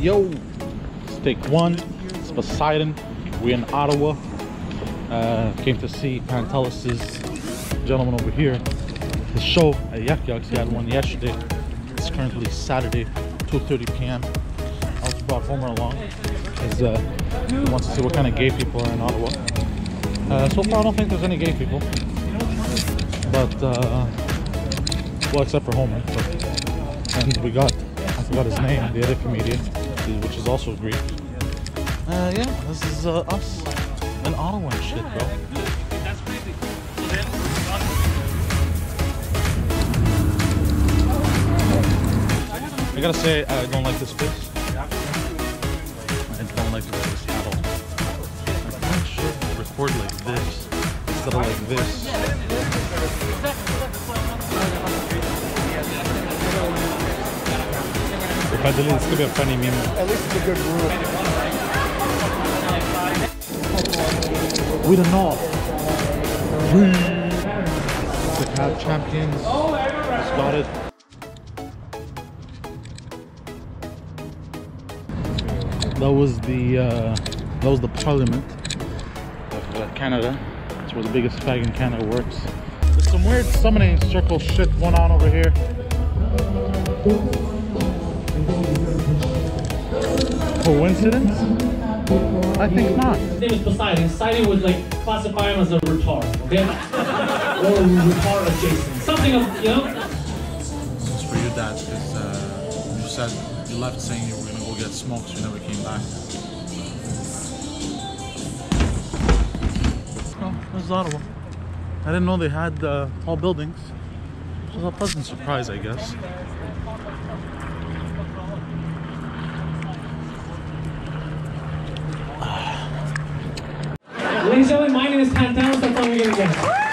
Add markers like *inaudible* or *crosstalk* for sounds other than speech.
Yo, Stake One, it's Poseidon. We're in Ottawa. Uh, came to see Pantelis's gentleman over here. The show at Yuk Yuks. He had one yesterday. It's currently Saturday, 2:30 p.m. I also brought Homer along. Because uh, he wants to see what kind of gay people are in Ottawa. Uh, so far, I don't think there's any gay people. But, uh, well, except for Homer. But, and we got, I forgot his name, the other comedian, also Greek. Uh, yeah, this is uh, us in Ottawa and shit, bro. I gotta say, I don't like this place. I don't like the place at all. I record like this instead of like this. If I delete, it's gonna be a funny meme. At least it's a good group. We the North. We the CAB champions. Just got it. That was the uh, that was the Parliament of uh, Canada. That's where the biggest fag in Canada works. There's some weird summoning circle shit going on over here. Coincidence? I think not. His name is Poseidon. Society would like classify him as a retard, okay? *laughs* or a retard adjacent. Something of, you know? It's for your dad because uh, you said you left saying you were gonna go get smokes. You never came back. Oh, there's Ottawa. I didn't know they had uh, tall buildings. It was a pleasant surprise, I guess. Ladies and